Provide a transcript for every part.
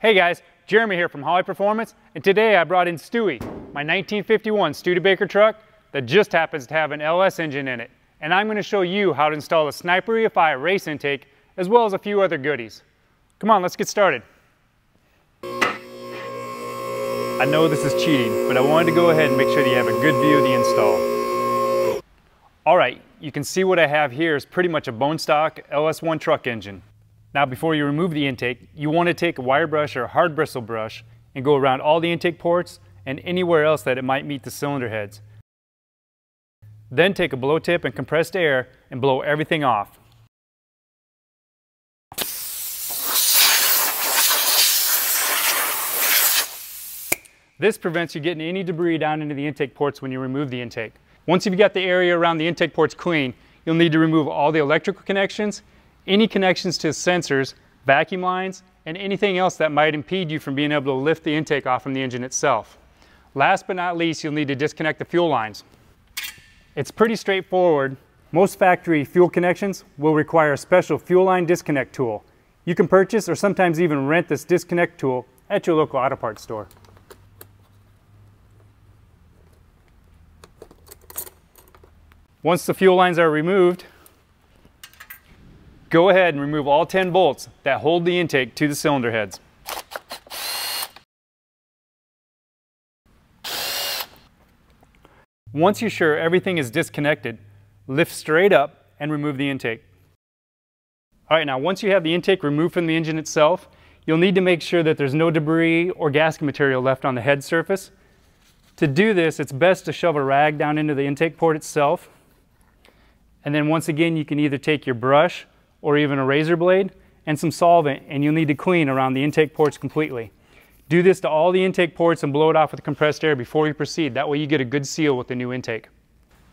Hey guys, Jeremy here from Holley Performance, and today I brought in Stuie, my 1951 Studebaker truck that just happens to have an LS engine in it. And I'm going to show you how to install a Sniper EFI race intake, as well as a few other goodies. Come on, let's get started. I know this is cheating, but I wanted to go ahead and make sure that you have a good view of the install. All right, you can see what I have here is pretty much a bone stock LS1 truck engine. Now before you remove the intake, you want to take a wire brush or a hard bristle brush and go around all the intake ports and anywhere else that it might meet the cylinder heads. Then take a blow tip and compressed air and blow everything off. This prevents you getting any debris down into the intake ports when you remove the intake. Once you've got the area around the intake ports clean, you'll need to remove all the electrical connections, any connections to sensors, vacuum lines, and anything else that might impede you from being able to lift the intake off from the engine itself. Last but not least, you'll need to disconnect the fuel lines. It's pretty straightforward. Most factory fuel connections will require a special fuel line disconnect tool. You can purchase or sometimes even rent this disconnect tool at your local auto parts store. Once the fuel lines are removed, go ahead and remove all 10 bolts that hold the intake to the cylinder heads. Once you're sure everything is disconnected, lift straight up and remove the intake. All right, now once you have the intake removed from the engine itself, you'll need to make sure that there's no debris or gasket material left on the head surface. To do this, it's best to shove a rag down into the intake port itself and then once again, you can either take your brush or even a razor blade and some solvent and you'll need to clean around the intake ports completely. Do this to all the intake ports and blow it off with compressed air before you proceed. That way you get a good seal with the new intake.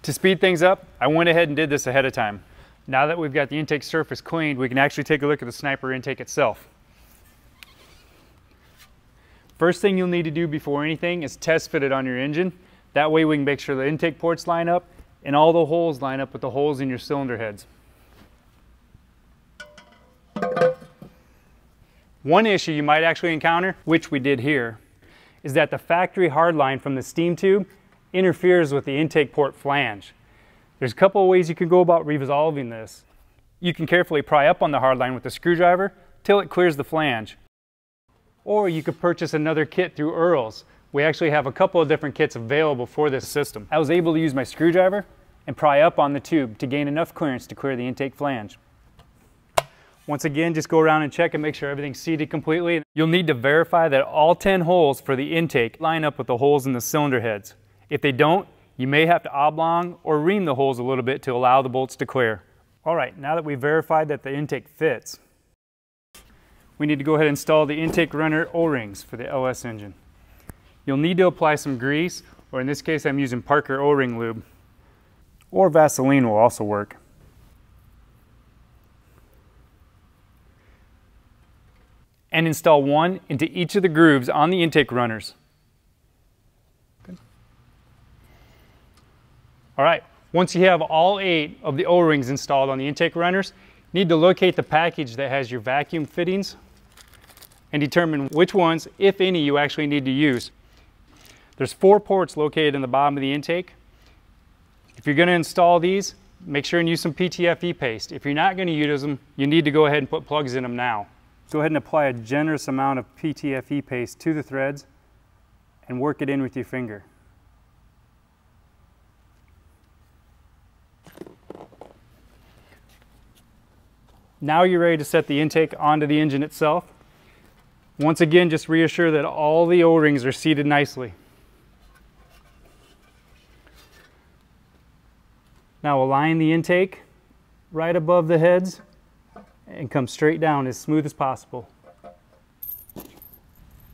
To speed things up, I went ahead and did this ahead of time. Now that we've got the intake surface cleaned, we can actually take a look at the Sniper intake itself. First thing you'll need to do before anything is test fit it on your engine. That way we can make sure the intake ports line up and all the holes line up with the holes in your cylinder heads. One issue you might actually encounter, which we did here, is that the factory hard line from the steam tube interferes with the intake port flange. There's a couple of ways you can go about resolving this. You can carefully pry up on the hard line with a screwdriver till it clears the flange. Or you could purchase another kit through Earls. We actually have a couple of different kits available for this system. I was able to use my screwdriver and pry up on the tube to gain enough clearance to clear the intake flange. Once again, just go around and check and make sure everything's seated completely. You'll need to verify that all 10 holes for the intake line up with the holes in the cylinder heads. If they don't, you may have to oblong or ream the holes a little bit to allow the bolts to clear. All right, now that we've verified that the intake fits, we need to go ahead and install the intake runner O-rings for the LS engine. You'll need to apply some grease, or in this case I'm using Parker O-ring lube or Vaseline will also work. And install one into each of the grooves on the intake runners. Good. All right, once you have all eight of the O-rings installed on the intake runners, you need to locate the package that has your vacuum fittings and determine which ones, if any, you actually need to use. There's four ports located in the bottom of the intake. If you're going to install these, make sure and use some PTFE paste. If you're not going to use them, you need to go ahead and put plugs in them now. Go ahead and apply a generous amount of PTFE paste to the threads and work it in with your finger. Now you're ready to set the intake onto the engine itself. Once again, just reassure that all the O-rings are seated nicely. Now align the intake right above the heads and come straight down as smooth as possible.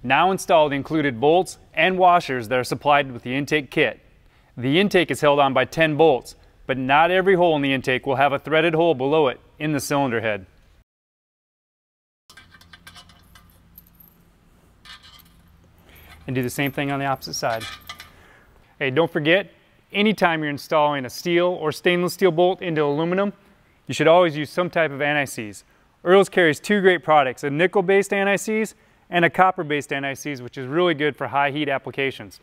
Now install the included bolts and washers that are supplied with the intake kit. The intake is held on by 10 bolts, but not every hole in the intake will have a threaded hole below it in the cylinder head. And do the same thing on the opposite side. Hey, don't forget, anytime you're installing a steel or stainless steel bolt into aluminum, you should always use some type of anti-seize. Earls carries two great products, a nickel-based anti-seize and a copper-based NICs, which is really good for high heat applications.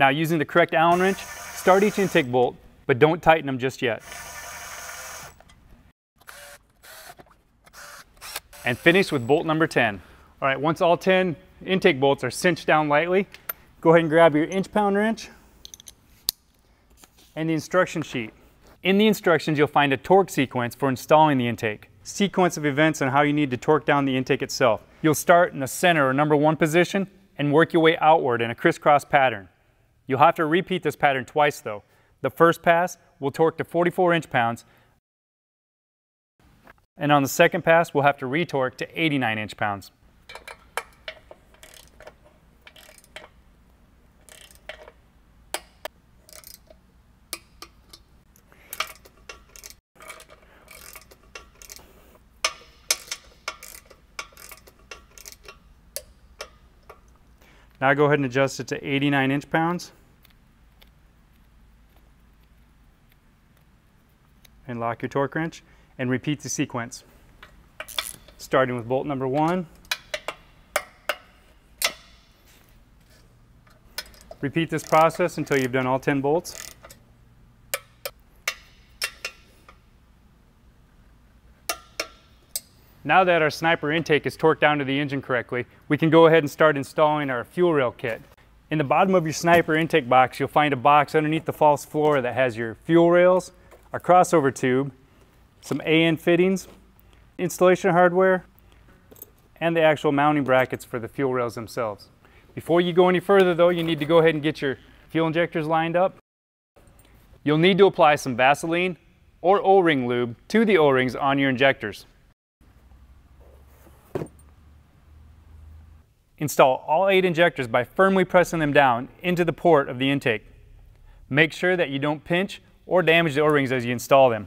Now using the correct Allen wrench, start each intake bolt, but don't tighten them just yet. And finish with bolt number 10. All right, once all 10 intake bolts are cinched down lightly, go ahead and grab your inch pound wrench and the instruction sheet. In the instructions, you'll find a torque sequence for installing the intake, sequence of events on how you need to torque down the intake itself. You'll start in the center or number one position and work your way outward in a crisscross pattern. You'll have to repeat this pattern twice though. The first pass will torque to 44 inch pounds, and on the second pass, we'll have to retorque to 89 inch pounds. Now go ahead and adjust it to 89 inch pounds. And lock your torque wrench and repeat the sequence. Starting with bolt number one. Repeat this process until you've done all 10 bolts. Now that our sniper intake is torqued down to the engine correctly, we can go ahead and start installing our fuel rail kit. In the bottom of your sniper intake box, you'll find a box underneath the false floor that has your fuel rails, our crossover tube, some AN fittings, installation hardware, and the actual mounting brackets for the fuel rails themselves. Before you go any further though, you need to go ahead and get your fuel injectors lined up. You'll need to apply some Vaseline or O-ring lube to the O-rings on your injectors. Install all eight injectors by firmly pressing them down into the port of the intake. Make sure that you don't pinch or damage the O-rings as you install them.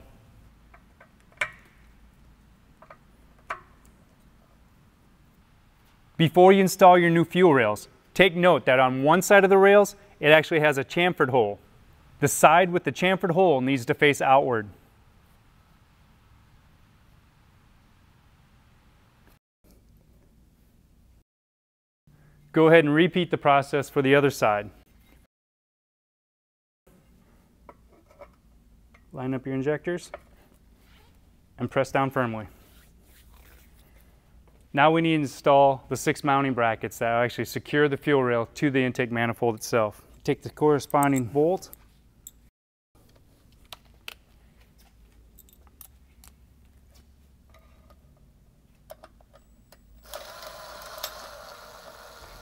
Before you install your new fuel rails, take note that on one side of the rails, it actually has a chamfered hole. The side with the chamfered hole needs to face outward. Go ahead and repeat the process for the other side. Line up your injectors and press down firmly. Now we need to install the six mounting brackets that will actually secure the fuel rail to the intake manifold itself. Take the corresponding bolt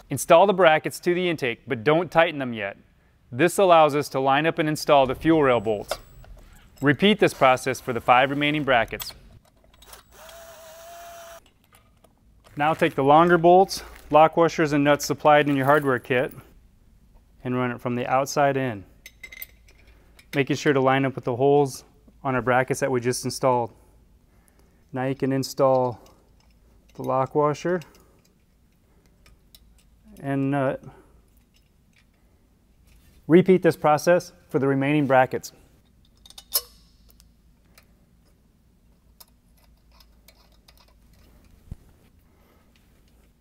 Install the brackets to the intake, but don't tighten them yet. This allows us to line up and install the fuel rail bolts. Repeat this process for the five remaining brackets. Now take the longer bolts, lock washers and nuts supplied in your hardware kit and run it from the outside in. Making sure to line up with the holes on our brackets that we just installed. Now you can install the lock washer and nut. Uh, repeat this process for the remaining brackets.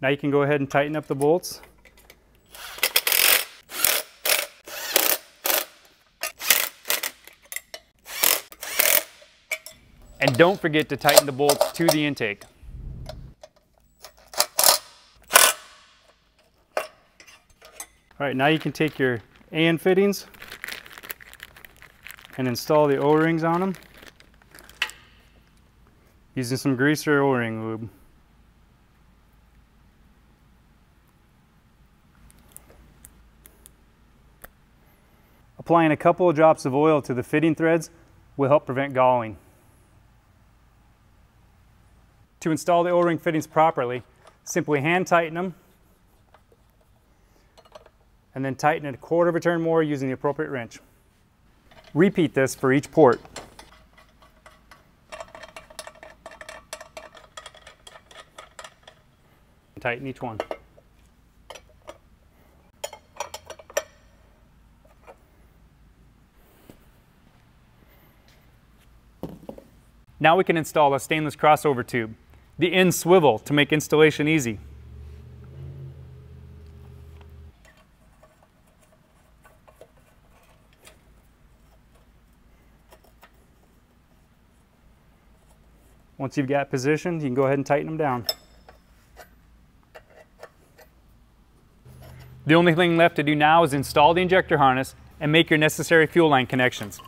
Now you can go ahead and tighten up the bolts. And don't forget to tighten the bolts to the intake. All right, now you can take your AN fittings and install the O-rings on them using some greaser O-ring lube. Applying a couple of drops of oil to the fitting threads will help prevent galling. To install the O-ring fittings properly, simply hand tighten them and then tighten it a quarter of a turn more using the appropriate wrench. Repeat this for each port. Tighten each one. Now we can install a stainless crossover tube. The ends swivel to make installation easy. Once you've got positioned, you can go ahead and tighten them down. The only thing left to do now is install the injector harness and make your necessary fuel line connections.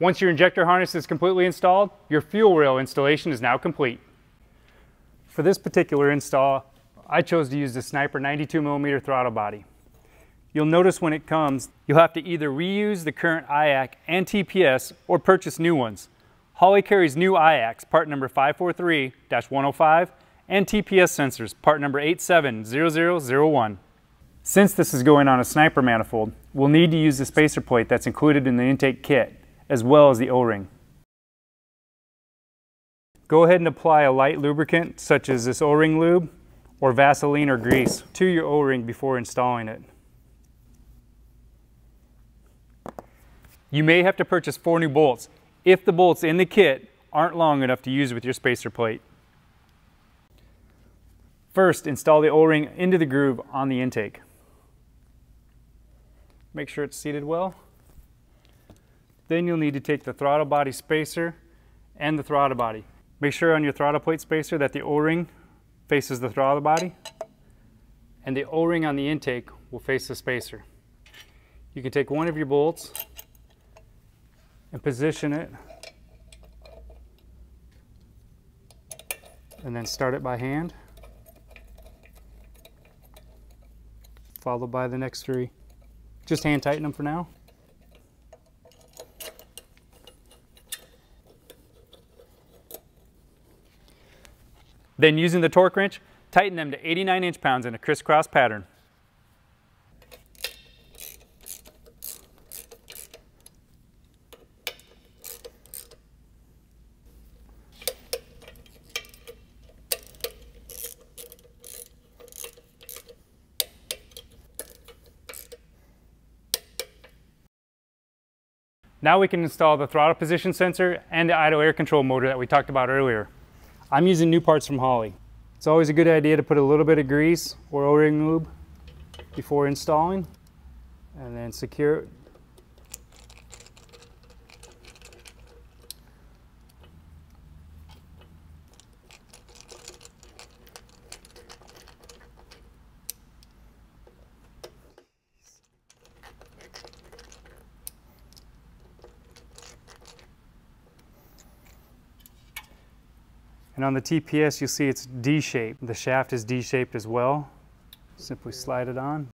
Once your injector harness is completely installed, your fuel rail installation is now complete. For this particular install, I chose to use the Sniper 92 millimeter throttle body. You'll notice when it comes, you'll have to either reuse the current IAC and TPS or purchase new ones. Holley carries new IACs, part number 543-105, and TPS sensors, part number 870001. Since this is going on a sniper manifold, we'll need to use the spacer plate that's included in the intake kit as well as the O-ring. Go ahead and apply a light lubricant such as this O-ring lube or Vaseline or grease to your O-ring before installing it. You may have to purchase four new bolts if the bolts in the kit aren't long enough to use with your spacer plate. First, install the O-ring into the groove on the intake. Make sure it's seated well. Then you'll need to take the throttle body spacer and the throttle body. Make sure on your throttle plate spacer that the O-ring faces the throttle body and the O-ring on the intake will face the spacer. You can take one of your bolts and position it and then start it by hand followed by the next three. Just hand tighten them for now. Then using the torque wrench, tighten them to 89 inch-pounds in a crisscross pattern. Now we can install the throttle position sensor and the idle air control motor that we talked about earlier. I'm using new parts from Holley. It's always a good idea to put a little bit of grease or O-ring lube before installing and then secure it And on the TPS, you'll see it's D-shaped. The shaft is D-shaped as well. Simply slide it on.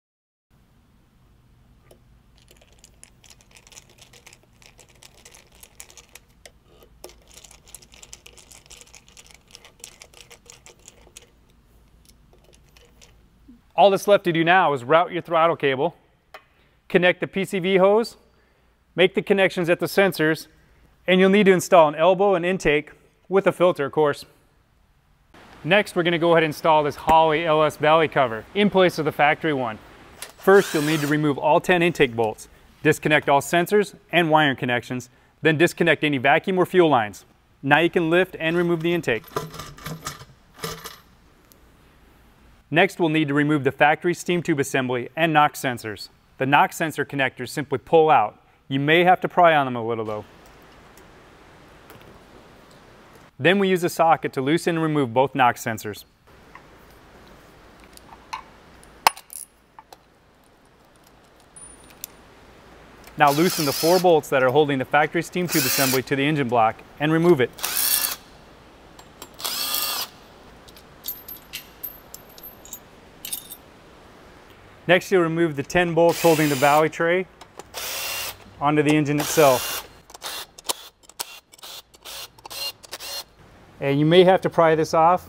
All that's left to do now is route your throttle cable, connect the PCV hose, make the connections at the sensors, and you'll need to install an elbow and intake with a filter, of course. Next, we're gonna go ahead and install this Holley LS valley cover in place of the factory one. First, you'll need to remove all 10 intake bolts, disconnect all sensors and wiring connections, then disconnect any vacuum or fuel lines. Now you can lift and remove the intake. Next, we'll need to remove the factory steam tube assembly and knock sensors. The knock sensor connectors simply pull out. You may have to pry on them a little though. Then we use a socket to loosen and remove both knock sensors. Now loosen the four bolts that are holding the factory steam tube assembly to the engine block and remove it. Next you'll remove the 10 bolts holding the valley tray onto the engine itself. And you may have to pry this off.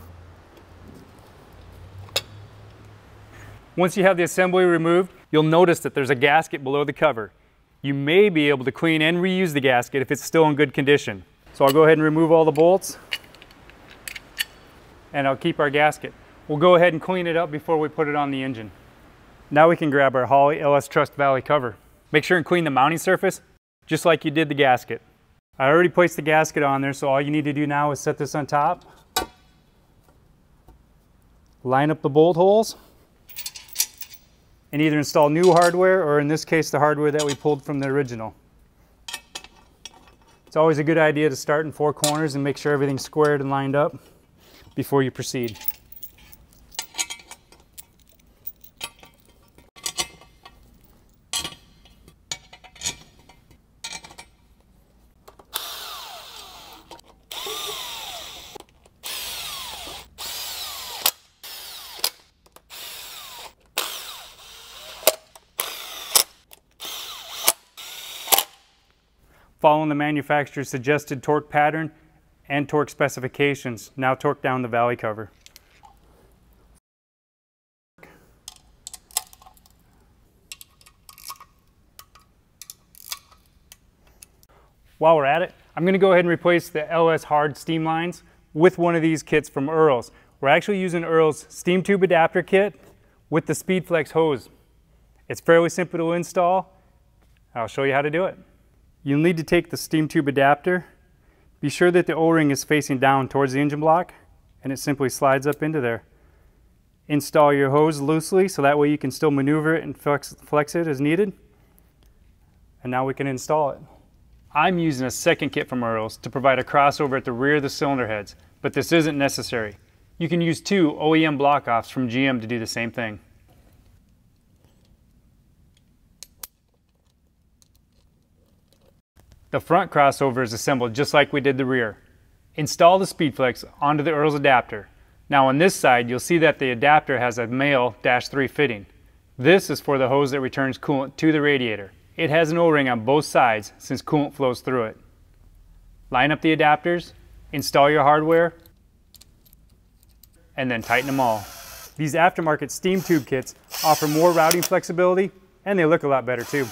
Once you have the assembly removed, you'll notice that there's a gasket below the cover. You may be able to clean and reuse the gasket if it's still in good condition. So I'll go ahead and remove all the bolts and I'll keep our gasket. We'll go ahead and clean it up before we put it on the engine. Now we can grab our Holley LS Trust Valley cover. Make sure and clean the mounting surface just like you did the gasket. I already placed the gasket on there, so all you need to do now is set this on top. line up the bolt holes, and either install new hardware or in this case the hardware that we pulled from the original. It's always a good idea to start in four corners and make sure everything's squared and lined up before you proceed. Following the manufacturer's suggested torque pattern and torque specifications. Now torque down the valley cover. While we're at it, I'm going to go ahead and replace the LS hard steam lines with one of these kits from Earls. We're actually using Earl's steam tube adapter kit with the SpeedFlex hose. It's fairly simple to install. I'll show you how to do it. You'll need to take the steam tube adapter. Be sure that the O-ring is facing down towards the engine block and it simply slides up into there. Install your hose loosely so that way you can still maneuver it and flex, flex it as needed. And now we can install it. I'm using a second kit from Earls to provide a crossover at the rear of the cylinder heads, but this isn't necessary. You can use two OEM block offs from GM to do the same thing. The front crossover is assembled just like we did the rear. Install the SpeedFlex onto the Earls adapter. Now on this side, you'll see that the adapter has a male Dash 3 fitting. This is for the hose that returns coolant to the radiator. It has an O-ring on both sides since coolant flows through it. Line up the adapters, install your hardware, and then tighten them all. These aftermarket steam tube kits offer more routing flexibility and they look a lot better too.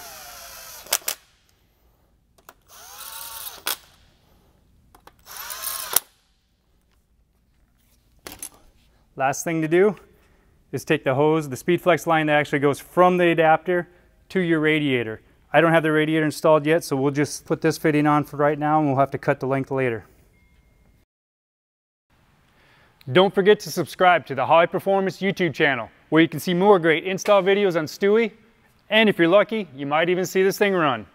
Last thing to do is take the hose, the SpeedFlex line that actually goes from the adapter to your radiator. I don't have the radiator installed yet, so we'll just put this fitting on for right now and we'll have to cut the length later. Don't forget to subscribe to the Holley Performance YouTube channel, where you can see more great install videos on Stuie, and if you're lucky, you might even see this thing run.